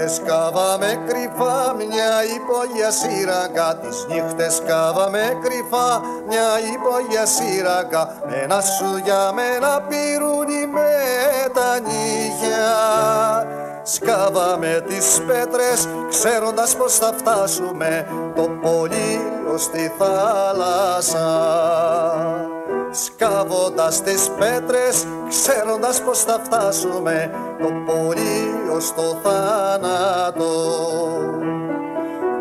νύχτες κάβαμε κρυφά μια υπόγεια σύραγγα. Τις νύχτες κάβαμε κρυφά μια υπόγεια σύραγγα. Με ένα σου για μένα πυρούνι με τα νύχια. Σκάβαμε τις πέτρες ξέροντας πως θα φτάσουμε το πολύο στη θάλασσα Σκάβοντας τις πέτρες ξέροντας πως θα φτάσουμε το πολύο στο θάνατο.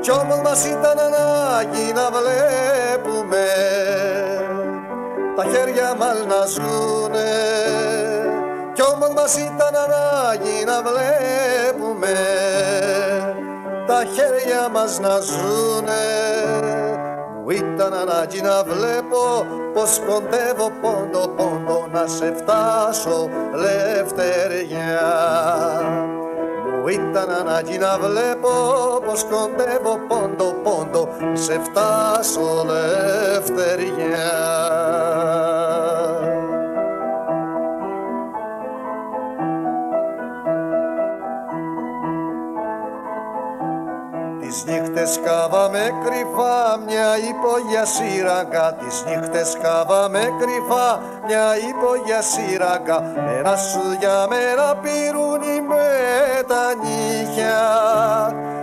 Κι όμως μας ήταν ανάγκη να βλέπουμε τα χέρια μας να ζουνε κι όμως μας ήταν ανάγκη να βλέπουμε τα χέρια μας να ζουνε Μου ήταν ανάγκη να βλέπω πως κοντεύω πόντο πόντο να σε φτάσω λευτεριά. Μου ήταν ανάγκη να βλέπω πως κοντεύω πόντο πόντο σε φτάσω λευτεριά Τις νύχτες κάβαμε κρυφά μια υπόγεια σύραγγα. Τις νύχτες κάβαμε κρυφά μια υπόγεια σύραγγα. Ένα σου για μένα πυρούνι με τα νύχια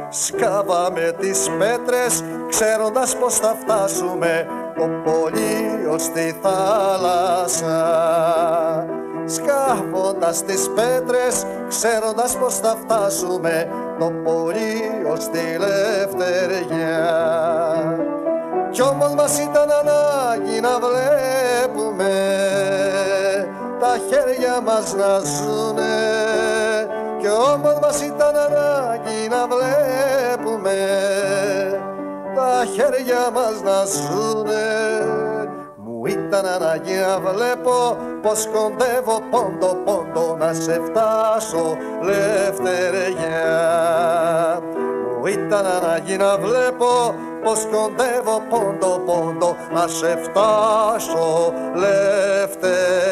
Σκάβαμε τις πέτρες ξέροντας πως θα φτάσουμε. Το πολύος στη θάλασσα. Σκάβοντας τις πέτρες ξέροντας πως θα φτάσουμε το πολύο στη λευτεριά. Κι όμως μας ήταν ανάγκη να βλέπουμε τα χέρια μας να ζουνε. Κι όμως μας ήταν ανάγκη να βλέπουμε τα χέρια μας να ζουνε. μου ήταν ανάγκη να βλέπω πως κοντεύω πόντο πόντο να σε φτάσω λευτεριά Μου ήταν ανάγκη να βλέπω πως κοντεύω πόντο πόντο να σε φτάσω λευτεριά